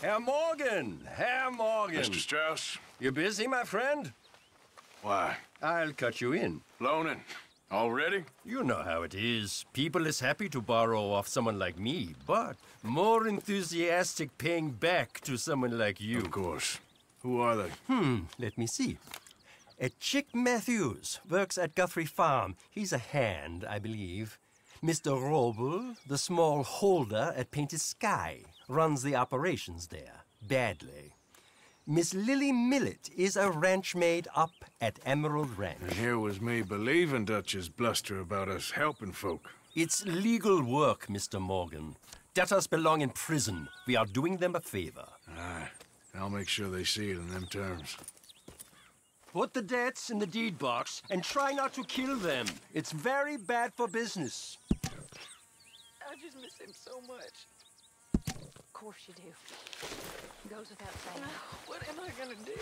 Herr Morgan! Herr Morgan! Mr. Strauss? You busy, my friend? Why? I'll cut you in. Loaning. Already? You know how it is. People is happy to borrow off someone like me, but more enthusiastic paying back to someone like you. Of course. Who are they? Hmm, let me see. A Chick Matthews works at Guthrie Farm. He's a hand, I believe. Mr. Roble, the small holder at Painted Sky, runs the operations there, badly. Miss Lily Millet is a ranch maid up at Emerald Ranch. And here was me believing Dutch's bluster about us helping folk. It's legal work, Mr. Morgan. Debtors belong in prison. We are doing them a favor. Aye. I'll make sure they see it in them terms. Put the debts in the deed box and try not to kill them. It's very bad for business. I just miss him so much. Of course you do. Goes without saying. What am I gonna do?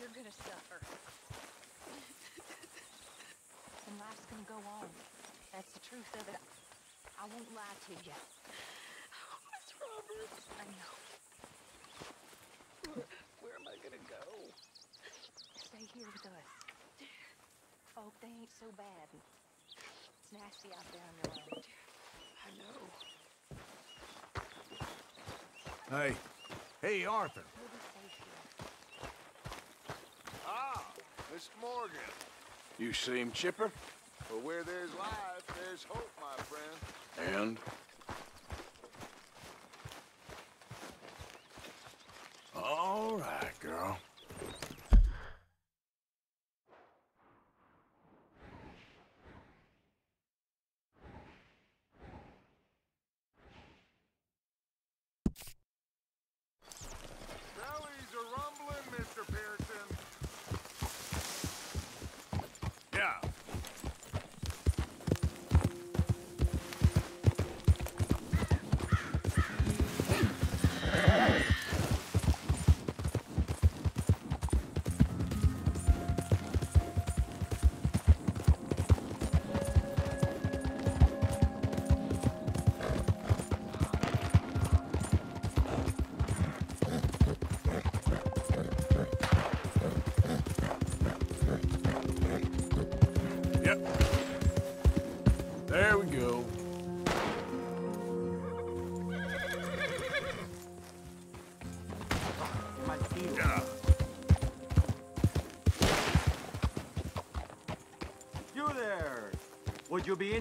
You're gonna suffer. and life's gonna go on. That's the truth of it. I won't lie to you. Miss Roberts. I know. Where am I gonna go? Stay here with us. Folk, they ain't so bad. It's nasty out there on your own. Know. Hey. Hey, Arthur. We'll be safe here. Ah, Mr. Morgan. You seem chipper? For where there's life, there's hope, my friend. And? All right, girl.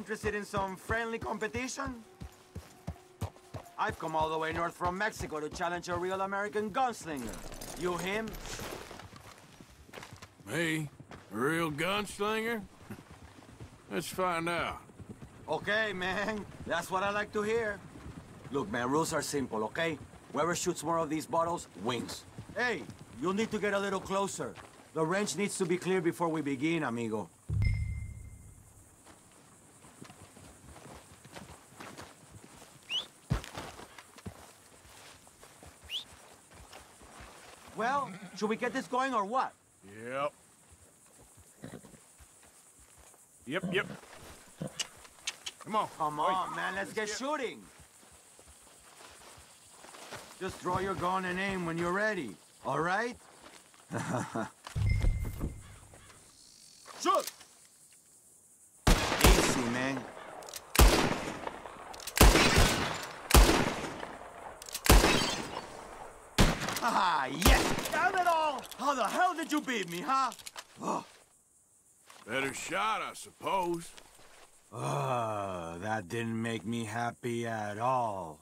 Interested in some friendly competition? I've come all the way north from Mexico to challenge a real American gunslinger. You him? Me? A real gunslinger? Let's find out. Okay, man. That's what I like to hear. Look, man, rules are simple, okay? Whoever shoots more of these bottles wins. Hey, you'll need to get a little closer. The range needs to be clear before we begin, amigo. Well, should we get this going or what? Yep. Yep, yep. Come on. Come on, man, let's get shooting. Just draw your gun and aim when you're ready, all right? Shoot! Easy, man. Ah, yes! Damn it all! How the hell did you beat me, huh? Better shot, I suppose. Ah, that didn't make me happy at all.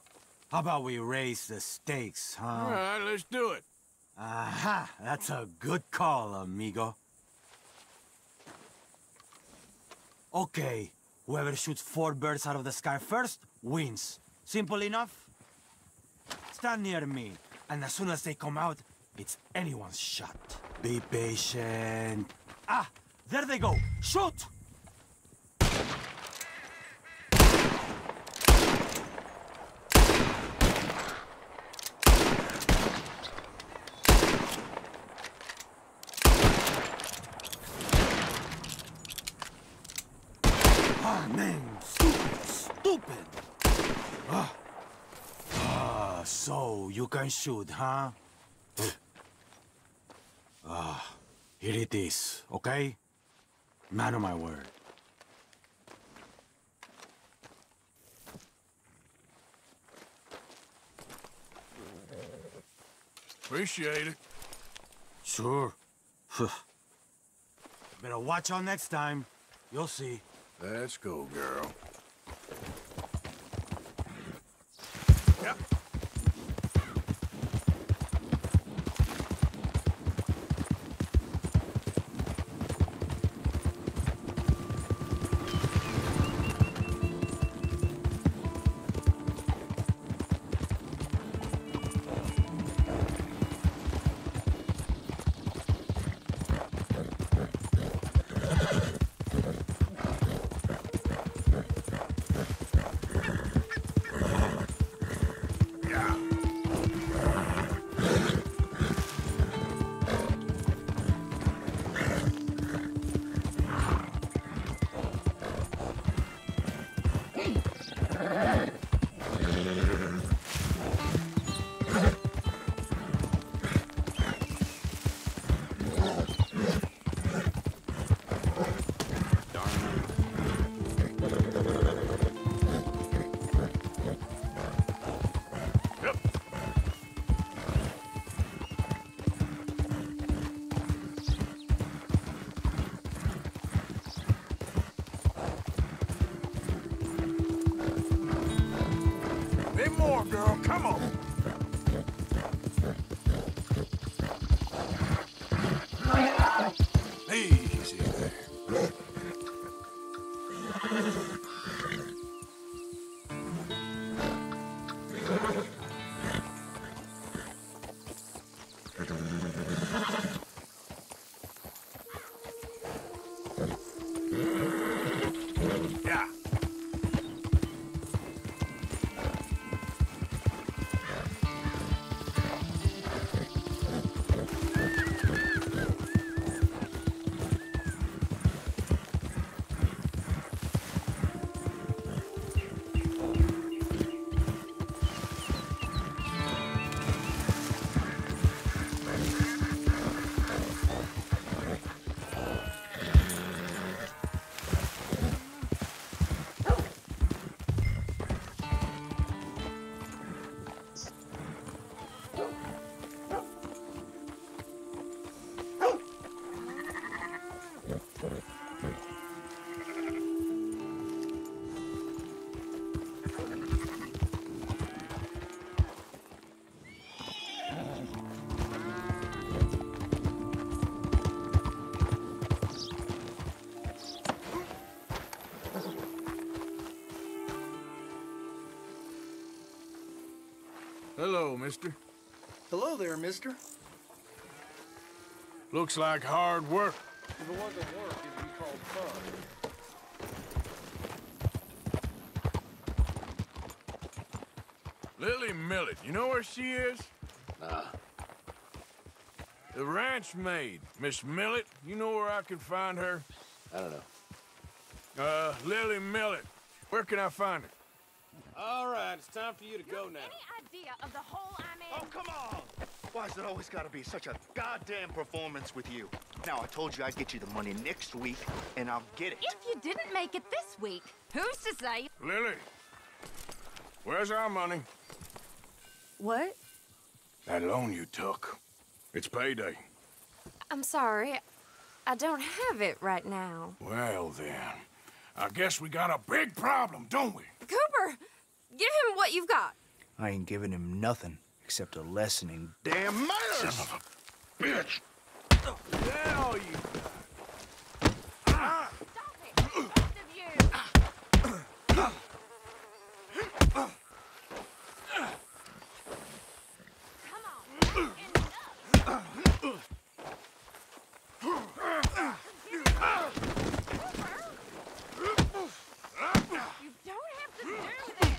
How about we raise the stakes, huh? All right, let's do it. Aha! That's a good call, amigo. Okay, whoever shoots four birds out of the sky first wins. Simple enough? Stand near me, and as soon as they come out, it's anyone's shot. Be patient. Ah, there they go. Shoot! Ah, stupid, stupid. Ah. so you can shoot, huh? Ah, here it is, okay? Man of my word. Appreciate it. Sure. Better watch out next time. You'll see. Let's go, girl. Hello, mister. Hello there, mister. Looks like hard work. If it wasn't work, it'd be called fun. Lily Millet, you know where she is? Nah. The ranch maid, Miss Millet. You know where I can find her? I don't know. Uh, Lily Millet. Where can I find her? All right, it's time for you to go now. Any idea of the hole I'm in? Oh, come on! Why's it always gotta be such a goddamn performance with you? Now, I told you I'd get you the money next week, and I'll get it. If you didn't make it this week, who's to say? Lily, where's our money? What? That loan you took. It's payday. I'm sorry. I don't have it right now. Well, then. I guess we got a big problem, don't we? Cooper, give him what you've got. I ain't giving him nothing except a lesson in damn manners! Son of a Bitch! Hell, you... Stop it, both of you! Come on, enough! You don't have to do this!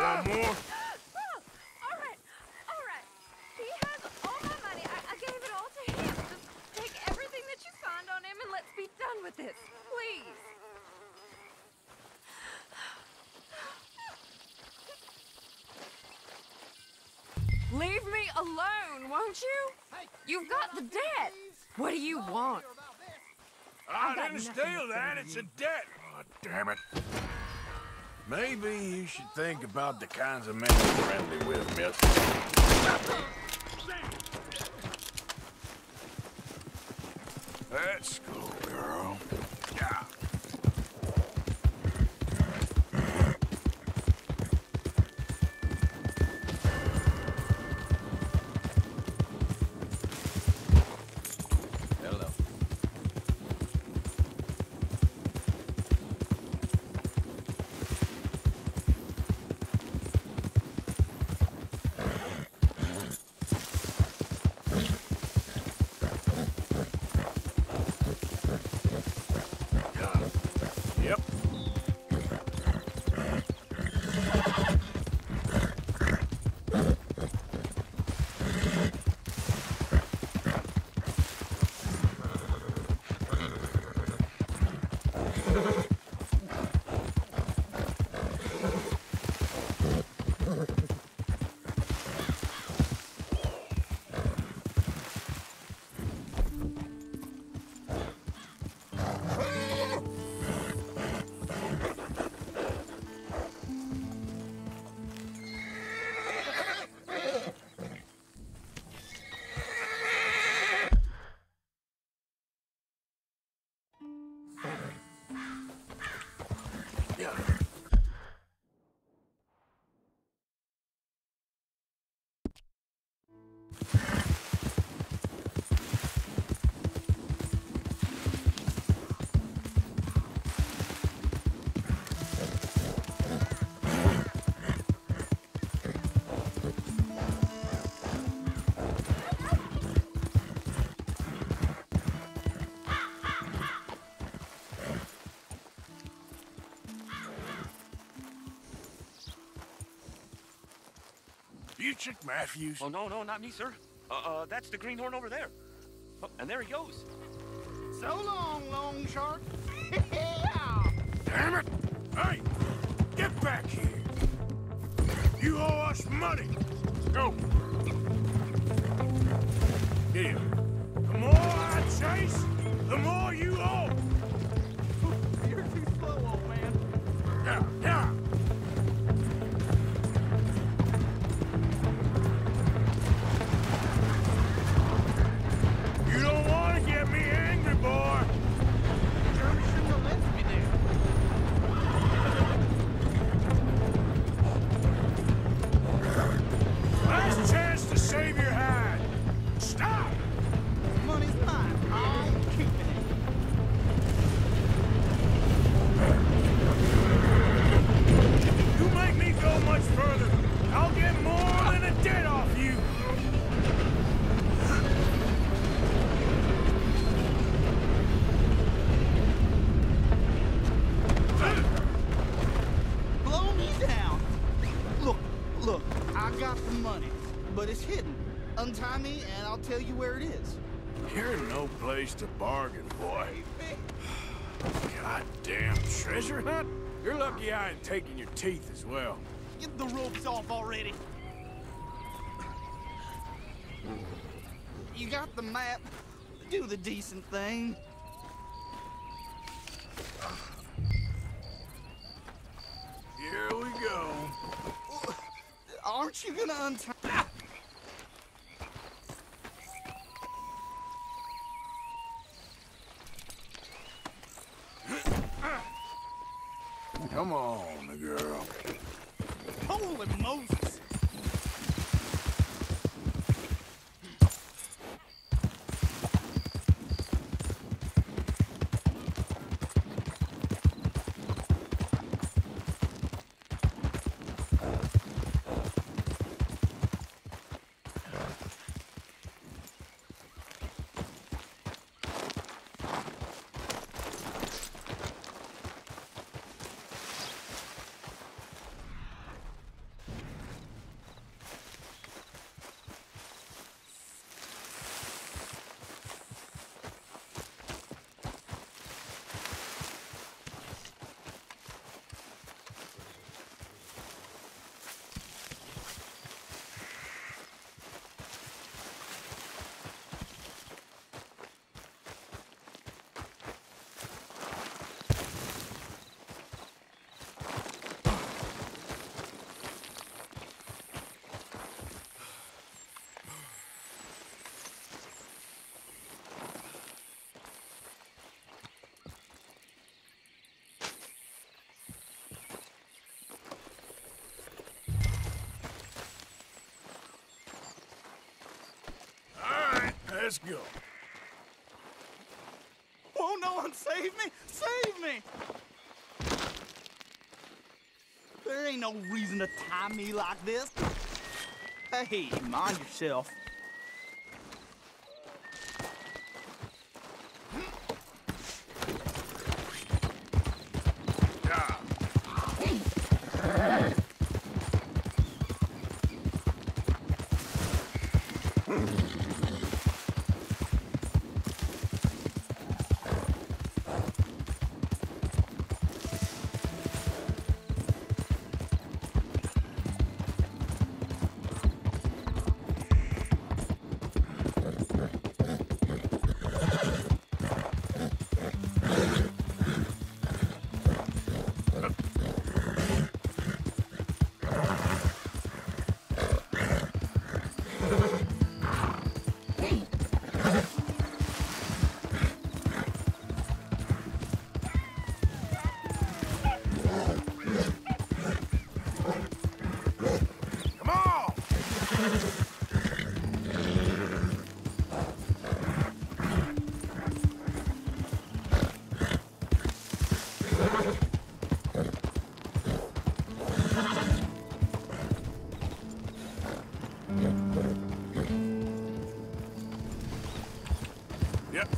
One more? all right, all right. He has all my money. I, I gave it all to him. Just take everything that you find on him and let's be done with this, please. don't you? You've got the debt. What do you want? I got didn't steal that. It's a debt. Oh, damn it. Maybe you should think about the kinds of men you're friendly with, miss. Buchik Matthews. Oh, no, no, not me, sir. Uh, uh, that's the greenhorn over there. Oh, and there he goes. So long, loan shark. Damn it! Hey! Get back here! You owe us money! Go! Here. The more I chase, the more you owe! You're no place to bargain, boy. Goddamn treasure hunt? You're lucky I ain't taking your teeth as well. Get the ropes off already. You got the map. Do the decent thing. Here we go. Aren't you gonna untie? Come on, girl. Holy Moses! Let's go. Won't no one save me? Save me! There ain't no reason to tie me like this. Hey, mind yourself. Yep.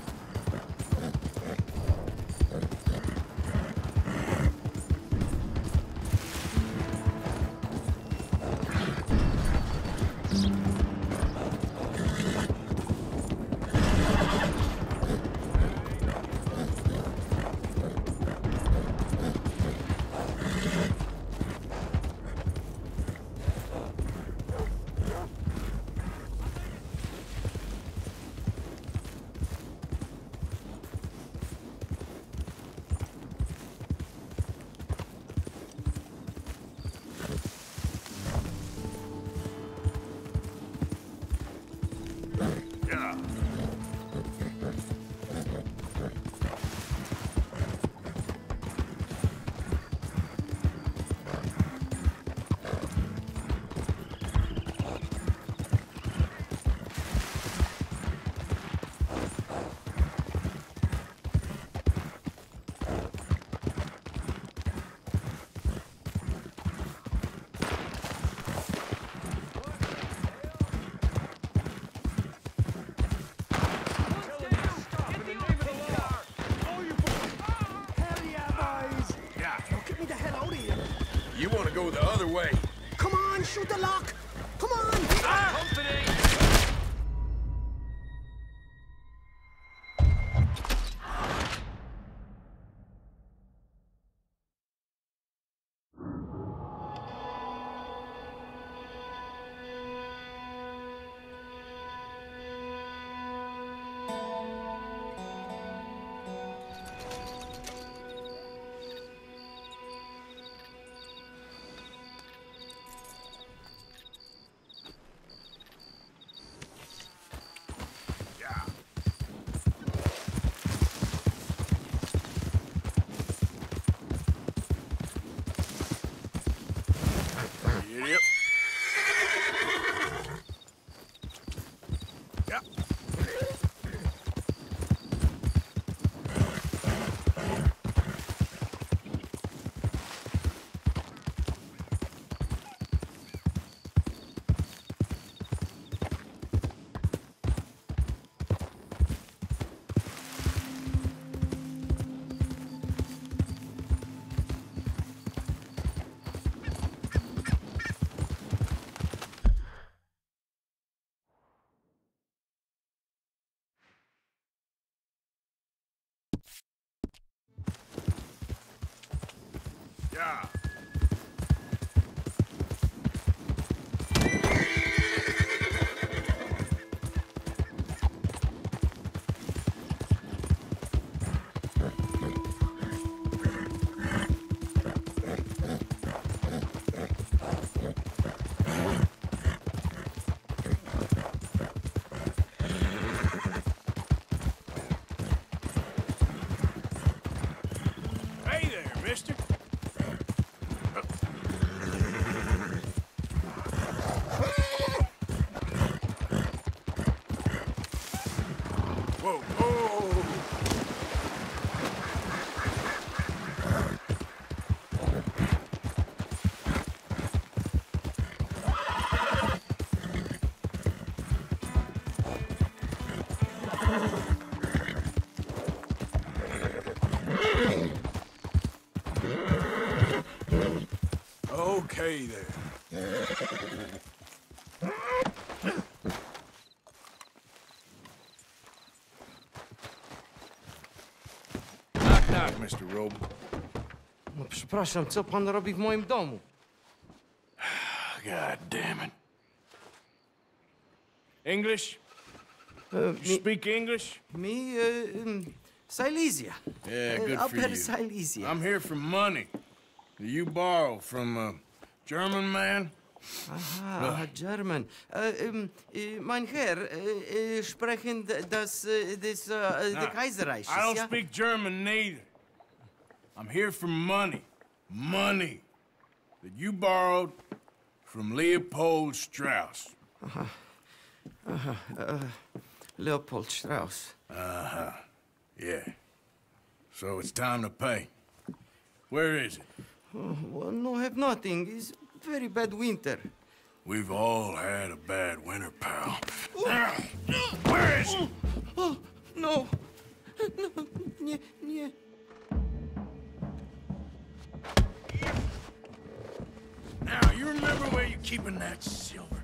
Other way. Come on, shoot the lock. Yeah. Okay there. knock, knock, Mr. Robe. No przepraszam, co pan robi w moim domu? God damn it. English? Uh, You speak English? Me, uh, um, Silesia. Yeah, Uh, good for you. Silesia. I'm here for money. You borrow from a German man? Aha, German. Uh, um, uh, mein Herr, uh, uh, sprechen das, uh, das, uh, the Nah, Kaiserreich, I don't ja? speak German neither. I'm here for money. Money that you borrowed from Leopold Strauss. Aha. Aha, uh, Leopold Strauss. Uh-huh. Yeah. So it's time to pay. Where is it? Oh, well, no, have nothing. It's very bad winter. We've all had a bad winter, pal. Ah! Where is it? Oh, oh, no. No, nie, nie. Now, you remember where you're keeping that silver?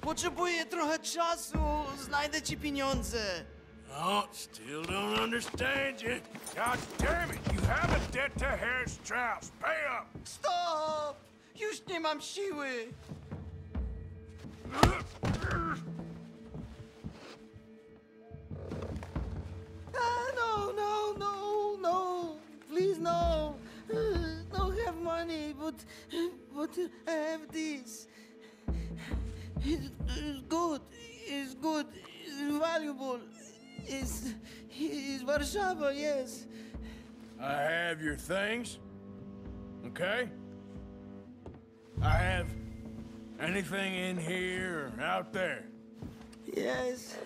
Potrzebuję trochę czasu. Znajdę ci pieniądze. Oh, still don't understand you. God damn it, you have a debt to Herr Strauss. Pay up! Stop! Już nie mam siły. Ah, no, no, no, no. Please, no. Don't have money, but, but I have this. It- It's good. It's good. It's valuable. It's, it's Warszawa, yes. I have your things. Okay? I have anything in here or out there. Yes.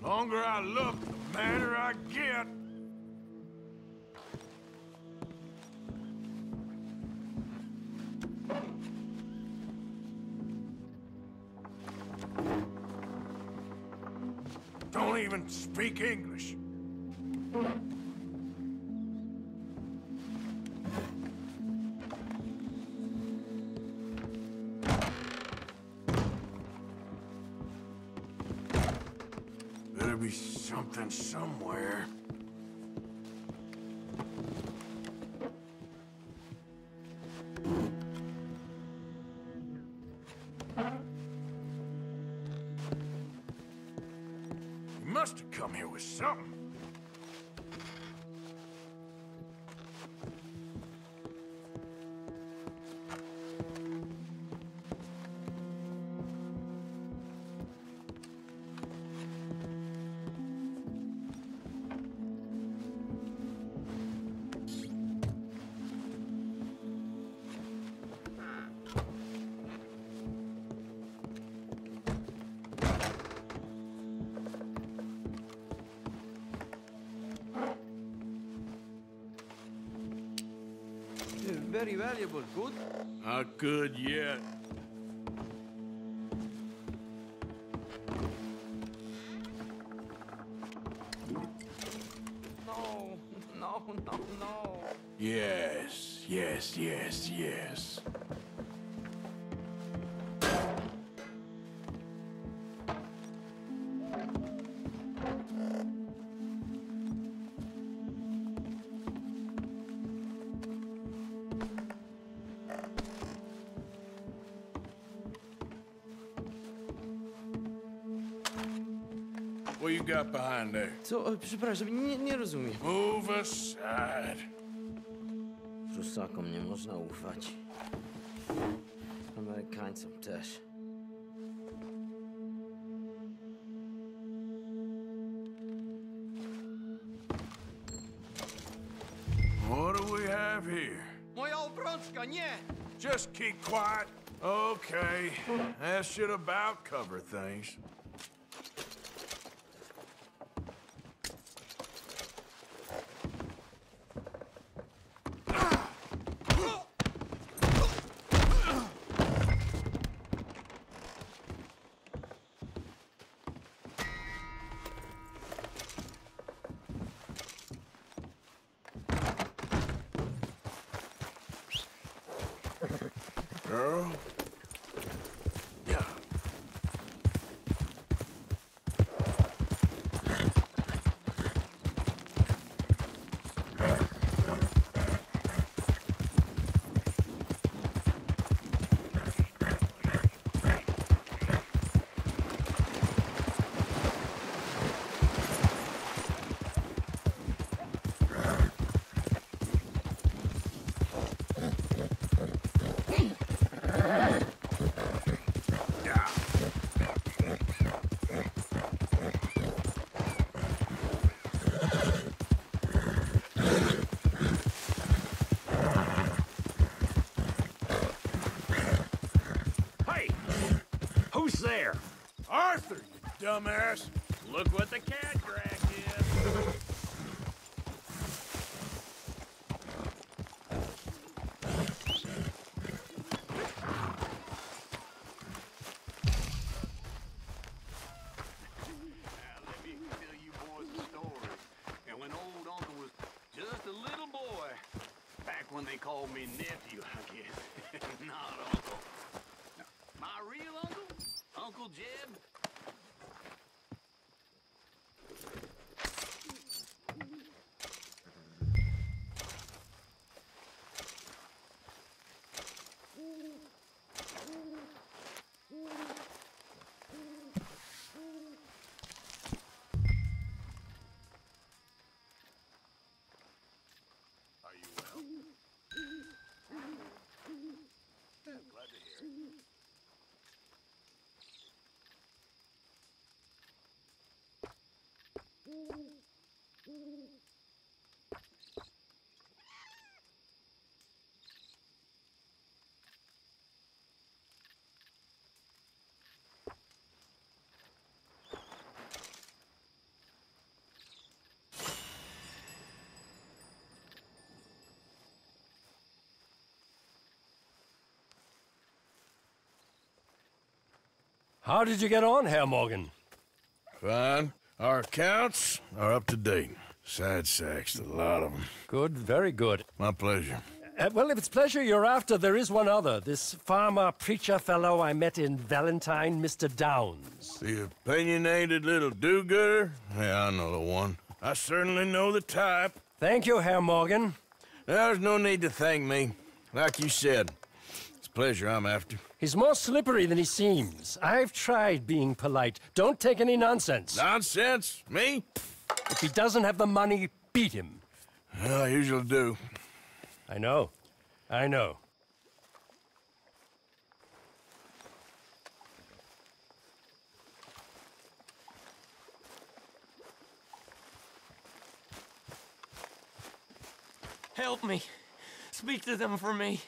The Longer I look, the madder I get. Speak English. Better be something somewhere. Must have come here with something. Good. Not good yet. No, no, no, no. Yes, yes, yes, yes. Got behind there? Co? E, Przepraszam, nie, nie rozumiem. Move aside. Prusakom nie można ufać. Amerykańcom też. What do we have here? Moja obrączka, nie! Just keep quiet. Okay, that should about cover things. girl. Yeah. Hey! Who's there? Arthur, you dumbass. Look what the cat dragged in. Now, let me tell you boys a story. And when old uncle was just a little boy, back when they called me nephew, I guess, not uncle. Now, my real uncle, Uncle Jeb, Are you well? Yeah, glad to hear it. How did you get on, Herr Morgan? Fine. Our accounts are up to date. Sad sacks, a lot of them. Good, very good. My pleasure. Uh, well, if it's pleasure you're after, there is one other. This farmer preacher fellow I met in Valentine, Mr. Downes. The opinionated little do-gooder? Yeah, I know the one. I certainly know the type. Thank you, Herr Morgan. There's no need to thank me. Like you said, pleasure I'm after. He's more slippery than he seems. I've tried being polite. Don't take any nonsense. Nonsense? Me? If he doesn't have the money, beat him. Well, I usually do. I know. I know. Help me. Speak to them for me.